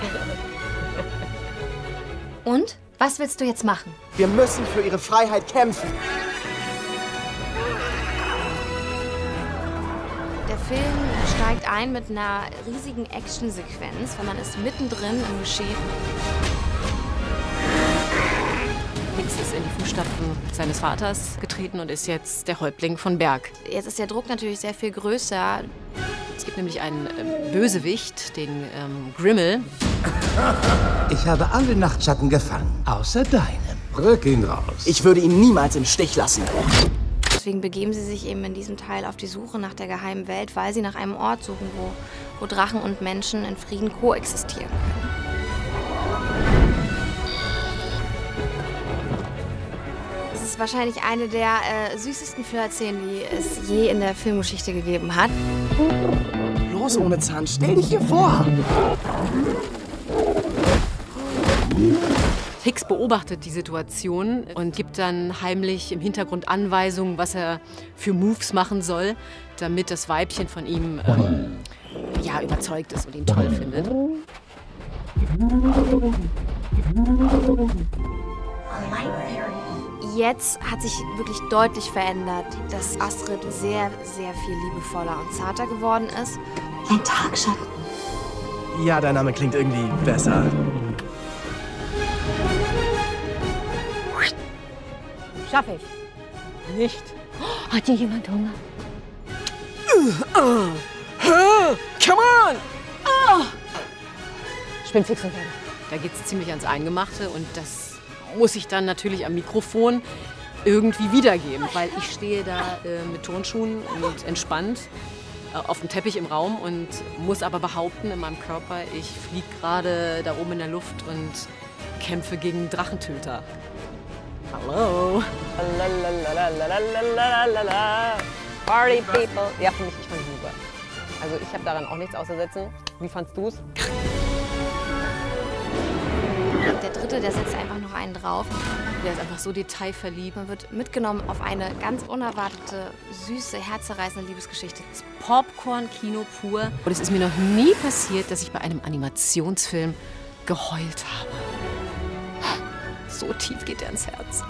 Und? Was willst du jetzt machen? Wir müssen für ihre Freiheit kämpfen. Der Film steigt ein mit einer riesigen Actionsequenz, weil man ist mittendrin im Geschehen. Hicks ist in die Fußstapfen seines Vaters getreten und ist jetzt der Häuptling von Berg. Jetzt ist der Druck natürlich sehr viel größer. Es gibt nämlich einen ähm, Bösewicht, den ähm, Grimmel. Ich habe alle Nachtschatten gefangen, außer deinem. Rück ihn raus. Ich würde ihn niemals im Stich lassen. Deswegen begeben sie sich eben in diesem Teil auf die Suche nach der geheimen Welt, weil sie nach einem Ort suchen, wo, wo Drachen und Menschen in Frieden koexistieren ist wahrscheinlich eine der äh, süßesten Flirtszenen, die es je in der Filmgeschichte gegeben hat. Los ohne Zahn, stell dich hier vor. Hicks beobachtet die Situation und gibt dann heimlich im Hintergrund Anweisungen, was er für Moves machen soll, damit das Weibchen von ihm ähm, ja, überzeugt ist und ihn toll findet. Jetzt hat sich wirklich deutlich verändert, dass Astrid sehr, sehr viel liebevoller und zarter geworden ist. Ein Tagschatten. Ja, dein Name klingt irgendwie besser. Schaffe ich. Nicht. Hat hier jemand Hunger? Come on! Ich bin fix und fertig. Da geht es ziemlich ans Eingemachte und das muss ich dann natürlich am Mikrofon irgendwie wiedergeben, weil ich stehe da äh, mit Turnschuhen und entspannt äh, auf dem Teppich im Raum und muss aber behaupten in meinem Körper, ich fliege gerade da oben in der Luft und kämpfe gegen Drachentöter. Hallo. Party people. Ja, für mich, ich fand super. Also ich habe daran auch nichts auszusetzen. Wie fandst du's? Der dritte, der setzt einfach noch einen drauf. Der ist einfach so detailverliebt. Man wird mitgenommen auf eine ganz unerwartete, süße, herzzerreißende Liebesgeschichte. Das Popcorn-Kino pur. Und es ist mir noch nie passiert, dass ich bei einem Animationsfilm geheult habe. So tief geht er ins Herz.